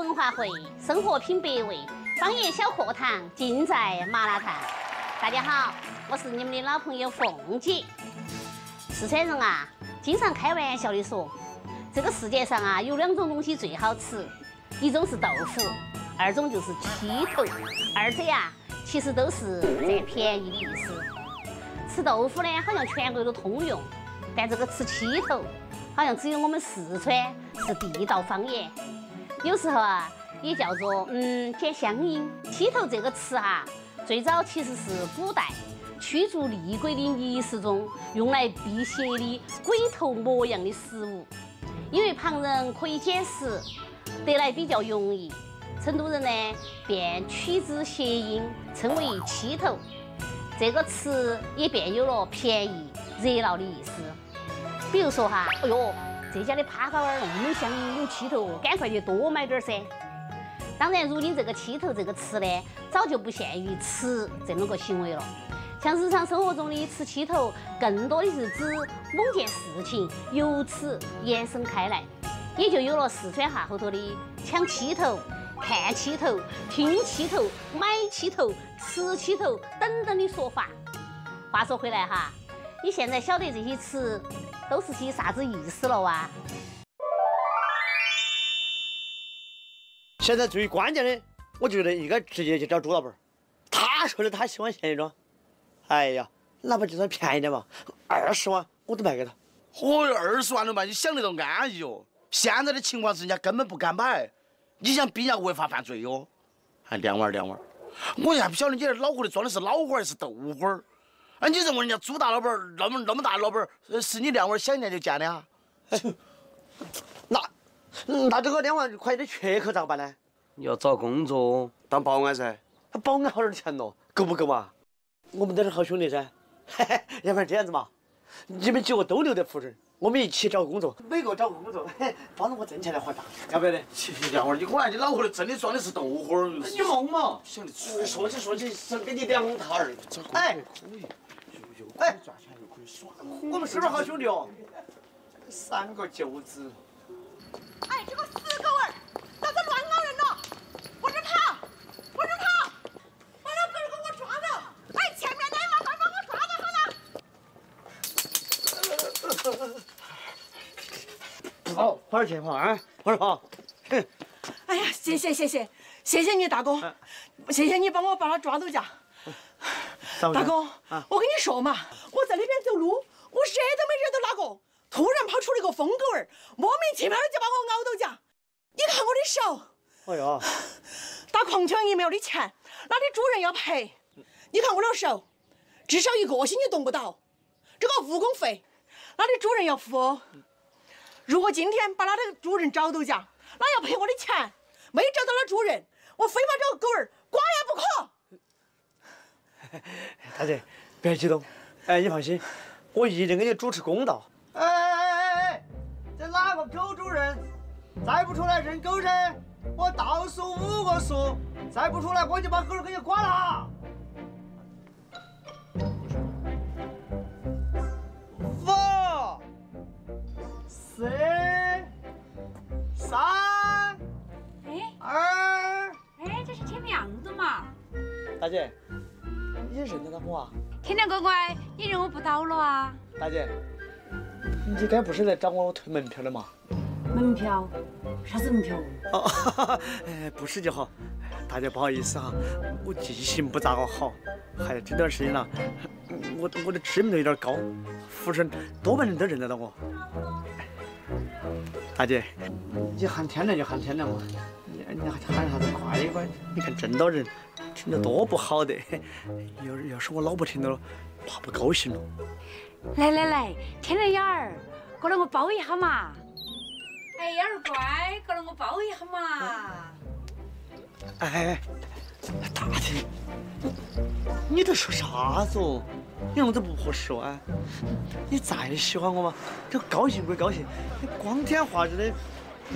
文化会，生活品百味，方言小课堂尽在麻辣烫。大家好，我是你们的老朋友凤姐。四川人啊，经常开玩笑的说，这个世界上啊有两种东西最好吃，一种是豆腐，二种就是七头。二者呀，其实都是占便宜的意思。吃豆腐呢，好像全国都通用，但这个吃七头。好像只有我们四川是地道方言，有时候啊也叫做嗯捡香烟。七头这个词哈，最早其实是古代驱逐厉鬼的仪式中用来辟邪的鬼头模样的食物，因为旁人可以捡食，得来比较容易，成都人呢便取之谐音，称为七头。这个词也便有了便宜、热闹的意思。比如说哈，哎呦，这家的耙耙儿那么香，有七头，赶快去多买点儿噻。当然，如今这个“七头”这个词呢，早就不限于吃这么个行为了。像日常生活中的吃七头，更多的是指某件事情由此延伸开来，也就有了四川话后头的抢七头、看七头、听七头、买七头、吃七头等等的说法。话说回来哈，你现在晓得这些词？都是些啥子意思了哇？现在最关键的，我觉得应该直接去找朱老板他说的他喜欢现装，哎呀，哪怕就算便宜点嘛，二十万我都卖给他。嚯哟，二十万都卖，你想得到安逸哦？现在的情况是人家根本不敢买，你想逼人家违法犯罪哟？还两万两万，我还不晓得你这脑壳里装的是脑花还是豆花。哎，你认为人家朱大老板那么那么大老板是你两万想见就见的啊？那那这个两万块的缺口咋办呢？你要找工作当保安噻。那保安好点钱咯，够不够嘛？我们都是好兄弟噻。要不然这样子嘛，你们几个都留在福州，我们一起找工作，每个找个工作，帮着我挣钱来还账，要不要得？两万，你我看你脑壳里真的装的是豆花你梦嘛？想的说起说起，是给你两套儿。哎。哎，我们是不是好兄弟哦？三个舅子。哎，这个死狗儿，咋子乱咬人了？不准跑，不准跑，把老狗儿给我抓到！哎，前面那麻烦把我抓到好了。跑，快点去跑啊！快点跑！哎呀，谢谢谢谢谢谢你大哥，谢谢你帮我把他抓到家。大哥，我跟你说嘛，我在那边走路，我惹都没惹到哪个，突然跑出了个疯狗儿，莫名其妙的就把我咬到家。你看我的手，哎呀，打狂犬疫苗的钱，那的主人要赔。你看我的手，至少一个星期动不到。这个误工费，那的主人要付。如果今天把那的主人找到家，那要赔我的钱。没找到那主人，我非把这个狗儿剐了不可。大姐，别激动，哎，你放心，我一定给你主持公道。哎哎哎哎哎，这哪个狗主人再不出来认狗噻？我倒数五个数，再不出来我就把狗儿给你剐了。五、四、三、哎、二。哎，这是天亮的嘛？大姐。你认得到我啊？天亮乖乖，你认我不到了啊？大姐，你该不是来找我退门票的嘛？门票？啥子门票？哦，哎，不是就好。大姐不好意思哈，我记性不咋个好，还有这段时间了，我我的知名度有点高，福生多半人都认得到我。大姐，你喊天亮就喊天亮嘛，你你喊啥子乖乖？你看真多人。听得多不好的，要要是我老婆听到了，怕不高兴了。来来来，天亮眼儿，过来我抱一下嘛。哎，眼儿乖，过来我抱一下嘛。哎，大姐，你在说啥子哦？你弄这不合适哦啊！你再喜欢我嘛，这高兴归高兴，你光天化日的，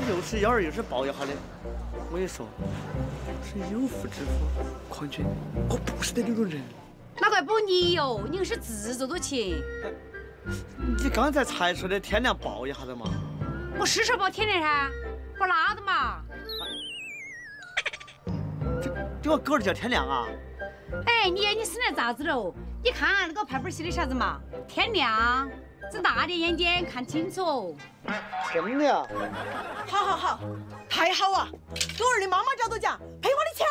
又是幺儿又是抱一下的，我跟你说。是有妇之夫，况且我不是那种人。哪怪不你哟？你硬是自作多情。你刚才才说的天亮抱一下的嘛。我是说抱天亮噻，抱拉的嘛？这这个狗儿叫天亮啊？哎，你眼睛生来咋子喽？你看那个牌牌写的啥子嘛？天亮，睁大点眼睛看清楚。真的呀？好好好，太好啊！狗儿的妈妈找到家，赔我的钱。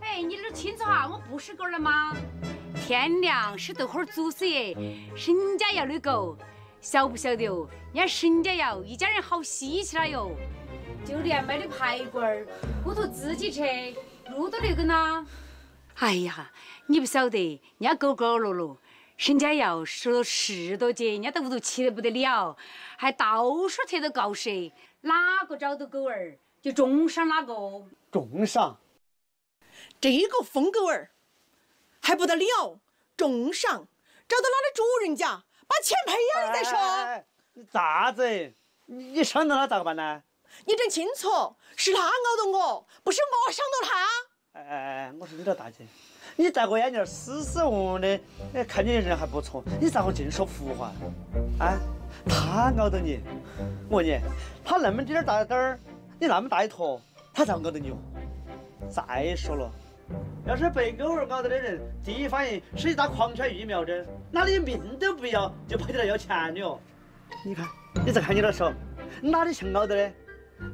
哎，你点清楚哈，我不是狗儿的吗？天亮是豆花儿祖师爷沈家窑的狗，晓不晓得哦？人家沈家窑一家人好稀奇了哟。就连卖的排骨儿，骨头自己吃，路都留给呢。哎呀，你不晓得，人家狗狗乐乐，沈家窑收了十多节，人家在屋头气得不得了，还到处贴着告示，哪个找到狗儿就重赏哪个。重赏？这个疯狗儿还不得了，重赏，找到他的主人家，把钱赔了你再说。哎你咋子？你你伤到他咋个办呢？你整清楚，是他咬到我，不是我伤到他。哎哎哎，我说你这大姐，你戴个眼镜斯斯文文的，哎，看你人还不错，你咋个净说胡话？啊，他咬到你，我问你，他那么点儿大点儿，你那么大一坨，他咋个咬到你哦？再说了，要是被狗儿咬到的人，第一反应是一打狂犬疫苗针，哪里命都不要就跑起来要钱的哦。你看，你再看你的手，哪里像咬到的？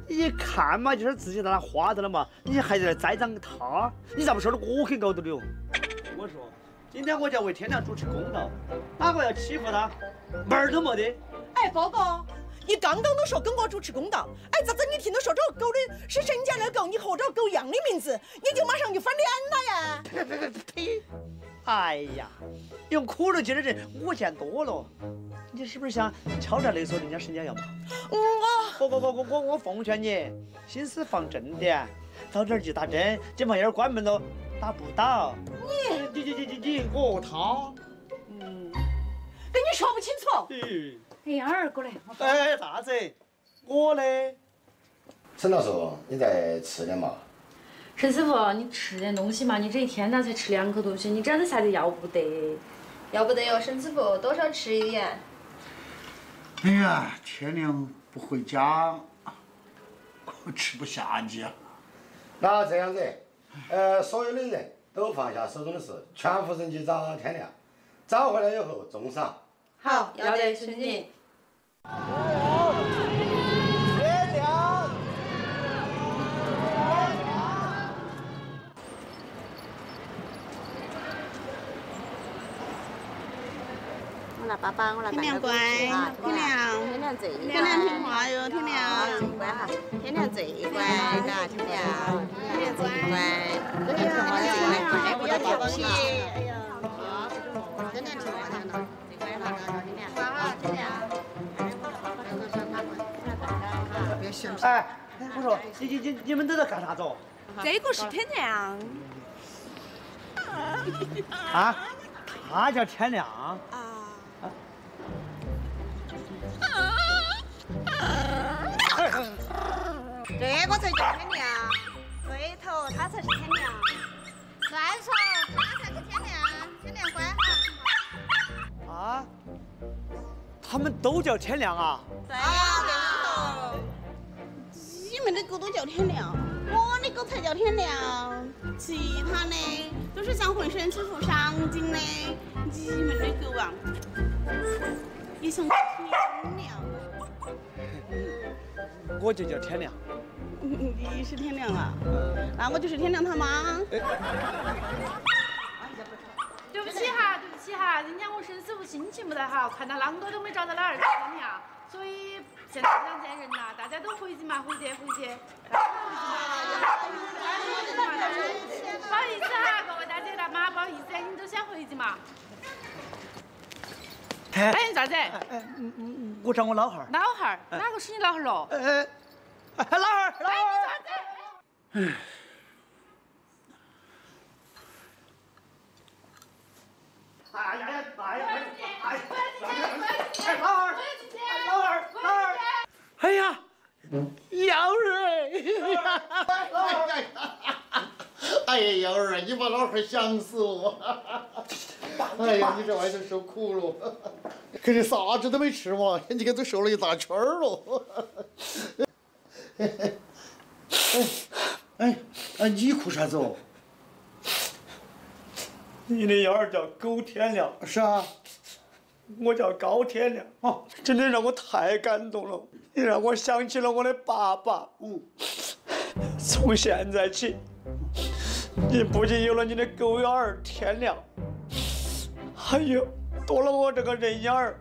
一看嘛，就是自己在那花着了嘛，你还在那栽赃他，你咋不说的我去搞到的哟？我说，今天我就要为天亮主持公道，哪个要欺负他，门儿都没得。哎，包哥，你刚刚都说跟我主持公道，哎，咋子你听到说这个狗的是沈家的狗，你和这个狗一样的名字，你就马上就翻脸了呀？呸呸呸！哎呀，用苦肉计的人我见多了，你是不是想敲诈勒索人家沈家要嘛？我我我我我我我奉劝你，心思放正点，早点去打针，这玩意儿关门了，打不倒。你你你你你我他，嗯，跟你说不清楚。咦，哎，二儿过来，我哎啥子？我嘞？陈老叔，你再吃点嘛。沈师傅，你吃点东西嘛！你这一天哪才吃两口东西，你这样子下去要不得。要不得哟，沈师傅，多少吃一点。哎呀，天亮不回家，我吃不下去啊。那这样子，呃，所有的人都放下手中的事，全副人去找天亮，找回来以后重赏。好，要得，孙景。天亮。我来爸爸，我来天亮乖，天亮，天亮最天亮听话哟，天亮。最乖哈，天亮最乖，嘎，天亮，天亮最乖，哎，不要调皮，哎呀，天亮听话呢，最乖了，天亮，好好，天亮。哎，我说，你你你你们都在干啥子哦？这个是天亮。啊？他叫天亮？啊。这个才叫天亮，对头，他才是天亮。再说，他才是天亮，天亮乖哈。啊？他们都叫天亮啊？对呀，对头。你们的狗都叫天亮，我的狗才叫天亮。其他的都是想浑身支付赏金的。你们的狗啊，一想天亮。我就叫天亮。你是天亮啊？那我就是天亮他妈。对不起哈，对不起哈，人家我沈师傅心情不太好，看到啷个都没找到他儿子天亮，所以现在不想见人了，大家都回去嘛，回去回去。不好意思哈，各位大姐大妈，不好意思，你们都想回去嘛？哎，哎，啥子？哎，嗯嗯，我找我老汉儿。老汉儿，哪个是你老汉儿喽？哎，老汉儿，老汉儿。哎。哎呀呀！哎呀！哎呀！哎，老二，老二，老二！哎呀，幺儿！老二！哎呀，幺儿，你把老汉想死我！哎呀，你这外头受苦了，可是啥子都没吃嘛，你看都瘦了一大圈了哎哎哎，你哭啥子哦？你的幺儿叫狗天亮，是啊，我叫高天亮。哦，真的让我太感动了，你让我想起了我的爸爸。嗯，从现在起，你不仅有了你的狗幺儿天亮，还有多了我这个人幺儿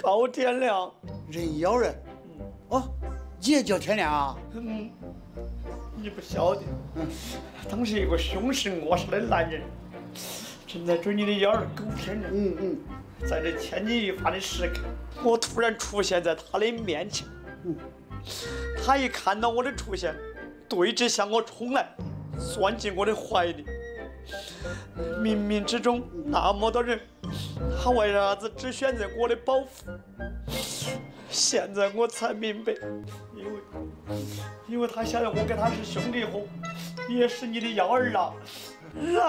高天亮。人妖人，也叫天亮啊？嗯，你不晓得，当时有个凶神恶煞的男人正在追你的幺儿狗天亮。嗯嗯，在这千钧一发的时刻，我突然出现在他的面前。嗯，他一看到我的出现，对峙向我冲来，钻进我的怀里。冥冥之中那么多人，他为啥子只选择我的保护？现在我才明白，因为因为他晓得我跟他是兄弟伙，也是你的幺儿啊。然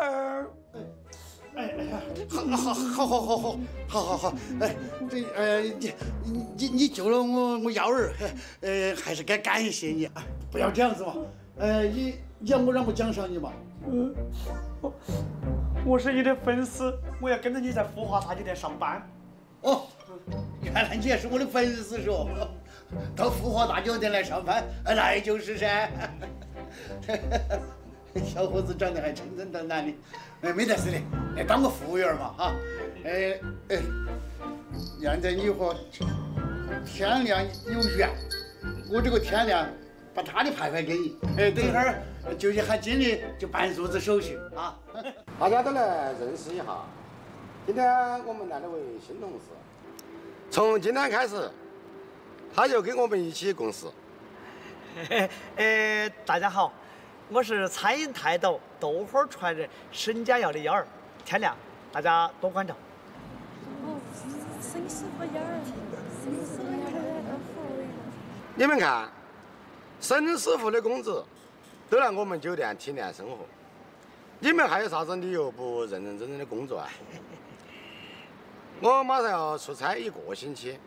而，哎哎呀，好好好好好好好好好，哎，这呃你你你你救了我我幺儿，呃还是该感谢你啊！不要这样子嘛，呃你你要我让我奖赏你嘛？嗯，我我是你的粉丝，我要跟着你在富华大酒店上班。哦，原来你也是我的粉丝说，到富华大酒店来上班，来就是噻。小伙子长得还清清淡淡的，哎，没得事的，哎，当个服务员嘛，哈，哎哎，现在你和天亮有缘，我这个天亮把他的牌牌给你，哎，等一会儿就去喊经理就办入职手续啊。大家都来认识一下，今天我们来了位新同事，从今天开始，他就跟我们一起共事。呃，大家好，我是餐饮泰斗豆花传人沈家窑的幺儿天亮，大家多关照。沈师傅幺儿，沈师傅幺儿，你们看，沈师傅的工资都来我们酒店体验生活，你们还有啥子理由不认认真真的工作啊？我马上要出差一个星期，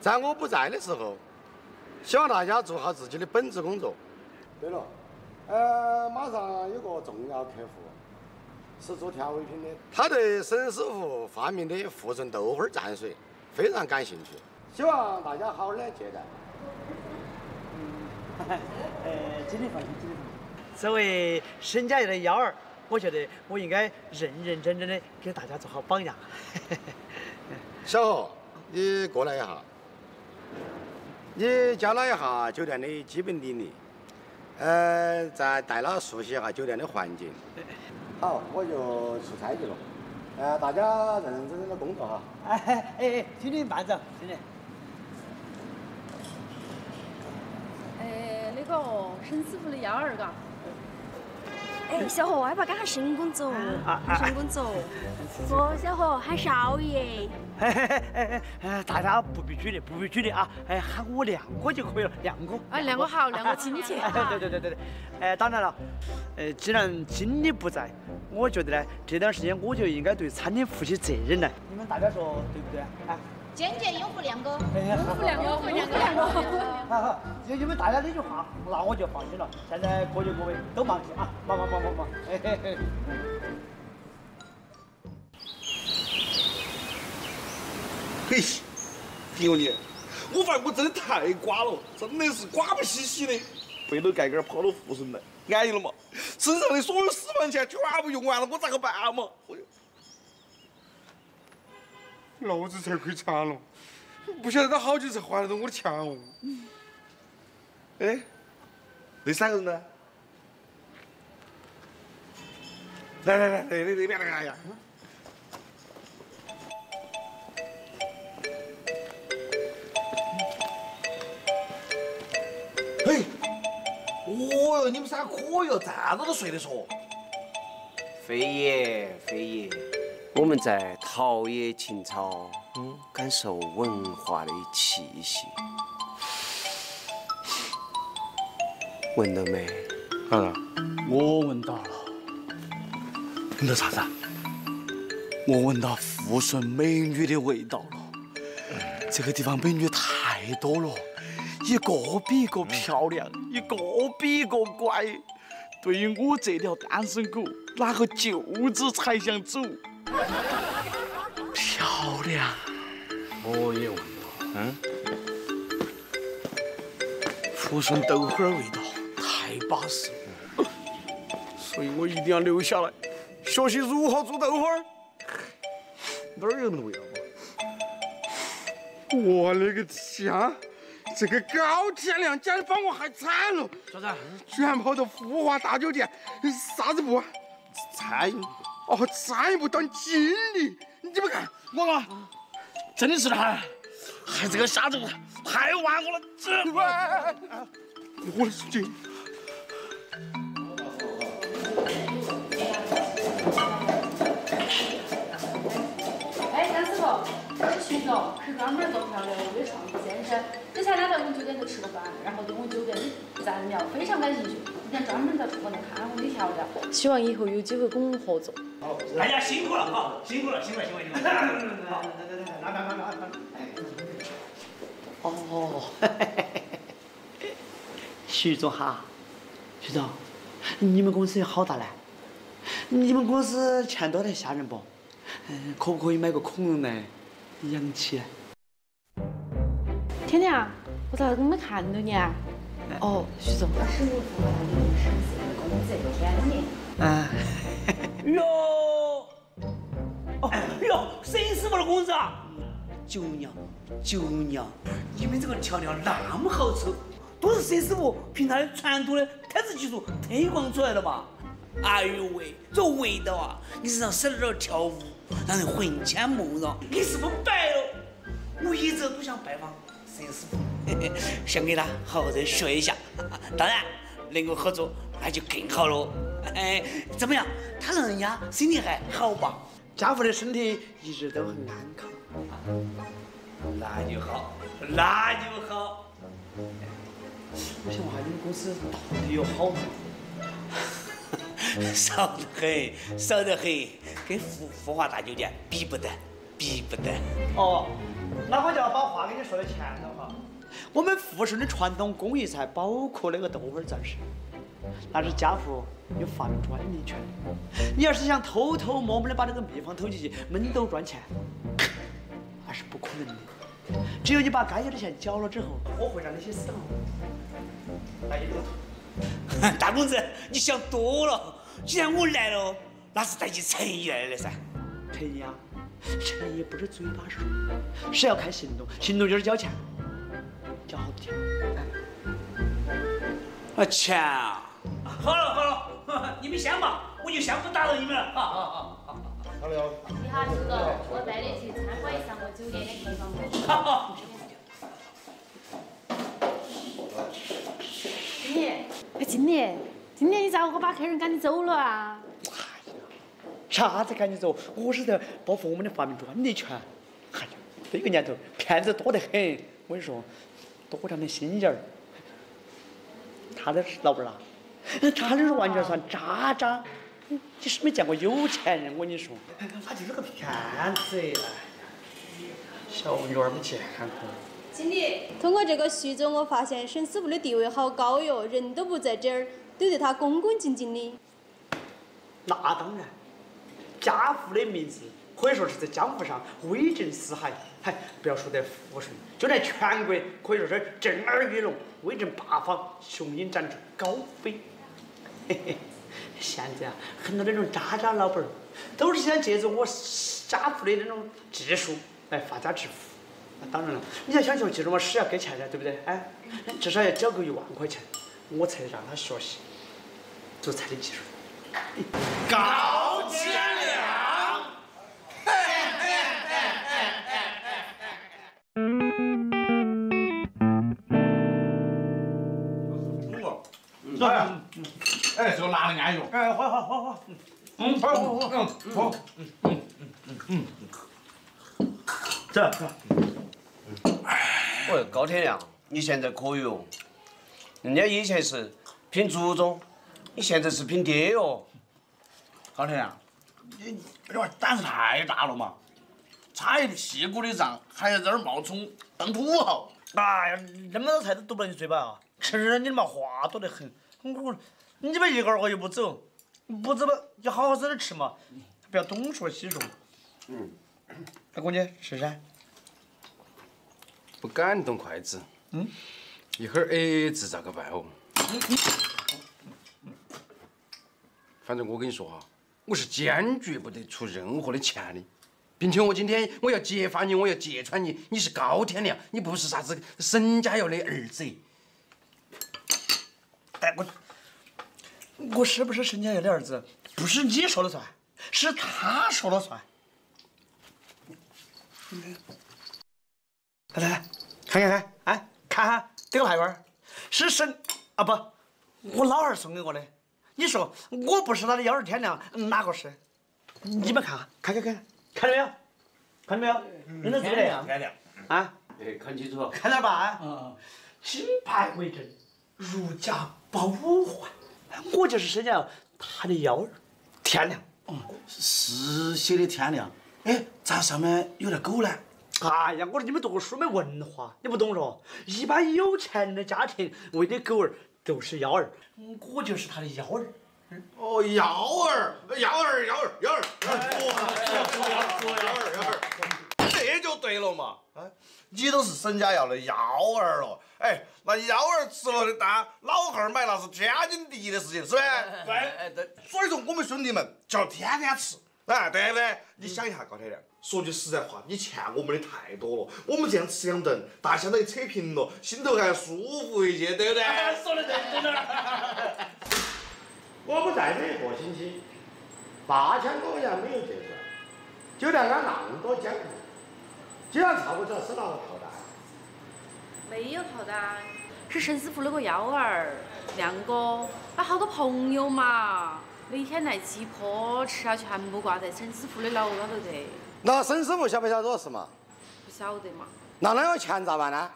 在我不在的时候，希望大家做好自己的本职工作。对了，呃，马上有个重要客户是做调味品的，他对沈师傅发明的富顺豆花蘸水非常感兴趣，希望大家好好的接待。呃，经理放心，经理放心。作为沈家窑的幺儿，我觉得我应该认认真真的给大家做好榜样。小何，你过来一下，你教了一下酒店的基本理念，呃，再带他熟悉一下酒店的环境。好，我就出差去了，呃，大家认认真真的工作哈。哎哎哎，经理慢走，经理。哎，那个沈师傅的幺儿嘎。哎，小何，要不要赶下新工作？新工作。不，小何喊少爷。哎哎哎哎，大家不必拘礼，不必拘礼啊！哎，喊我亮哥就可以了，亮哥。哎，亮哥好，亮哥亲切。对对对对对。哎，当然了，呃，既然经理不在，我觉得呢，这段时间我就应该对餐厅负起责任来。你们大家说对不对？啊？坚决拥护亮哥，拥护亮哥，拥护亮哥。好好，有你们大家这句话，那我就放心了。现在各就各位，都忙去啊，忙忙忙忙忙。嘿嘿嘿。嘿，有你，我发现我真的太瓜了，真的是瓜不兮兮的，背着盖杆跑到富顺来，安逸了嘛？身上的所有私房钱全部用完了，我咋个办嘛？哎呦！老子才亏惨了，不晓得他好久才还得到我的钱哦。哎，那三个人呢？来来来，那那那边来看一下。嘿，哦哟，你们三个可以哦，站着都睡得着。非也非也，我们在陶冶情操，嗯，感受文化的气息。闻到没？啊，我闻到了。闻到啥子？我闻到富顺美女的味道了。这个地方美女太多了，一个比一个漂亮，一个比一个乖。对于我这条单身狗，哪个舅子才想走？漂亮。我也问了，嗯，抚顺豆花儿味道太巴适了，所以我一定要留下来，学习如何做豆花儿。哪儿有那么味道嘛？我勒个天！这个高天亮简直把我害惨了！啥子？居然跑到富华大酒店，啥子部？餐饮。哦，再也不当经理，你们看，我啊，真的是的哈。还这个下子太玩我了，这。我的是徐总，是专门做漂流的创意先生。之前他在我们酒店头吃过饭，然后对我们酒店的蘸料非常感兴趣，今天专门到厨房来看我们的调料，希望以后有机会跟我们合作。好，大家辛苦了哈，辛苦了，辛苦了，辛苦了，辛苦了。好，来来来来来来。哦，徐总哈，徐总，你们公司有好大嘞？你们公司钱多得吓人不？嗯，可不可以买个恐龙来养起来？天亮，我咋没看到你啊？哦，徐总。二十五副零十四的工资，天亮。啊。哟，哦哟，摄影师傅的工资啊？九娘，九娘，你们这个调料那么好吃，都是沈师傅凭他的传统的特制技术推广出来的吧？哎呦喂，这味道啊，你身上使点调舞，让人魂牵梦绕，你是不是白了？我一直都想拜访摄师傅，想给他好好的学一下。当然，能够合作那就更好了。哎，怎么样？他老人家身体还好吧？家父的身体一直都很安康。那就好，那就好。我想问下你们公司到底有好多？少得很，少得很，跟富富华大酒店比不得，比不得。哦，那我就要把话给你说的前头哈。我们富顺的传统工艺菜，包括那个豆花钻石，那是家父有发明专利权的。你要是想偷偷摸摸的把这个秘方偷进去，闷头赚钱，那是不可能的。只有你把该交的钱交了之后，我会让那些死党来一个头。大公子，你想多了。既然我来了，那是带起诚意来的噻。诚意啊，诚意不是嘴巴说，是要看行动。行动就是交钱，交好多钱。啊，钱啊！好了好了，你们先忙，我就先不打扰你们了。好好好好。好了。你好，徐总，我带你去参观一下我酒店的客房。好好。经理，哎，经理。今天你咋个把客人赶紧走了啊？哎呀啥子赶紧走？我是在保护我们的发明专利权。哎呀，这个年头骗子多得很，我跟你说，多长点心眼儿。他那是老板啊，他那是完全算渣渣。你是没见过有钱人，我跟你说。他就是个骗子。小女儿没健康。经理，通过这个徐总，我发现沈师傅的地位好高哟，人都不在这儿。都对他恭恭敬敬的。那当然，家父的名字可以说是在江湖上威震四海。嗨，不要说在富顺，就在全国可以说是震耳欲聋，威震八方，雄鹰展翅高飞。嘿嘿，现在啊，很多那种渣渣老板儿，都是想借助我家父的那种技术来发家致富。那当然了，你要想学技术嘛，是要给钱的，对不对？哎，至少要交够一万块钱，我才让他学习。做菜的技术，高天亮。哎，哎，这个拿的安哟。哎，好好好好。嗯，好，好，好，好。嗯嗯嗯嗯嗯。走走。喂，高天亮，你现在可以哦。人家以前是拼祖宗。你现在是拼爹哟，高天啊，你这娃胆子太大了嘛！差一屁股的账，还要在那儿冒充当土豪。哎呀，那么多菜都堵不到你嘴巴啊！吃你他妈话多得很，我你们一个二个又不走，不走嘛，就好好在这吃嘛，不要东说西说。嗯，大姑娘吃噻。不敢动筷子。嗯。一会儿 AA 制咋个办哦？反正我跟你说哈，我是坚决不得出任何的钱的，并且我今天我要揭发你，我要揭穿你，你是高天亮，你不是啥子沈家耀的儿子。哎，我我是不是沈家耀的儿子？不是你说了算，是他说了算。来来来，看看看，哎，看哈，这个牌儿是沈啊不，我老二送给我的。你说我不是他的幺儿天亮，哪个是？你们看哈，看看看，看到没有？看到没有？认得字天亮，天亮啊！哎，看清楚，看到吧？嗯，金牌为证，如假包换。我就是沈家他的幺儿，天亮。嗯，是写的天亮。哎，咋上面有条狗呢？哎呀，我说你们读过书没文化，你不懂嗦？一般有钱人的家庭喂的狗儿都是幺儿，我就是他的幺儿。哦，幺儿，幺儿，幺儿，幺儿，幺儿，幺儿，这就对了嘛。哎，你都是沈家要的幺儿了，哎，那幺儿吃了的单，老汉儿买那是天经地义的事情，是吧？对，哎对。所以说我们兄弟们就要天天吃，哎，对不对？你想一下，高天亮。说句实在话，你欠我们的太多了。我们这样吃两顿，大家都扯平了，心头还舒服一些，对不对？说的对，真的。我们在这一个星期，八千多块钱没有结算，就连俺那么多监控，竟然查不多是哪个套单。没有套单，是沈师傅那个幺儿亮哥，他好多朋友嘛，每天来鸡婆吃啊，全部挂在沈师傅的楼高头的。那沈师傅晓不晓得这事嘛？不晓得嘛。那那个钱咋办呢？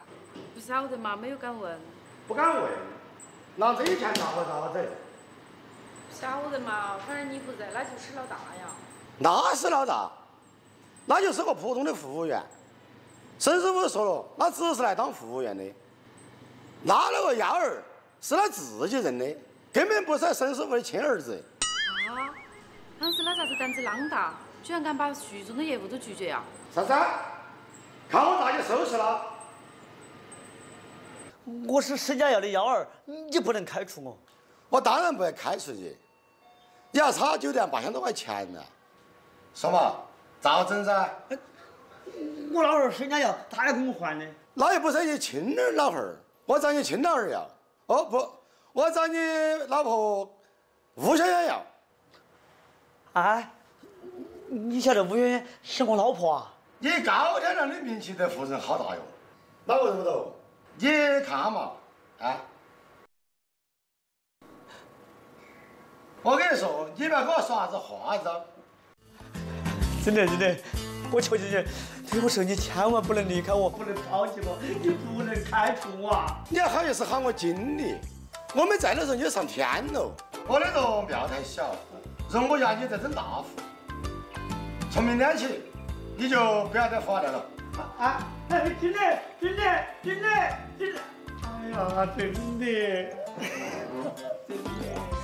不晓得嘛，没有敢问。不敢问。那这些钱咋个咋个整？不晓得嘛，反正你不在，那就是老大呀。那是老大，那就是个普通的服务员。沈师傅说了，那只是来当服务员的。那那个幺儿是他自己认的，根本不是沈师傅的亲儿子。啊？那是那啥子胆子啷大？居然敢把徐总的业务都拒绝啊！啥子？看我咋就收拾了！我是沈家耀的幺儿，你不能开除我。我当然不会开除你。你要差酒店八千多块钱呢。说嘛，咋整噻？我老二沈家耀，他要跟我还的。那又不是你亲儿老汉儿，我找你亲老儿要。哦不，我找你老婆吴小姐要。啊？你晓得吴媛媛是我老婆啊？你高天亮的名气在湖城好大哟，哪个认不到？你看嘛，啊！我跟你说，你不要跟我耍啥子花招。真的真的，我求求你，对我说你千万不能离开我，不能抛弃我，你不能开除我啊！你好意思喊我经理？我们在的时候你就上天了。我的罗庙太小，容我压你再整大户。从明天起，你就不要再发来了。啊！哎，经理，经理，经理，经理！哎呀，经理，经理。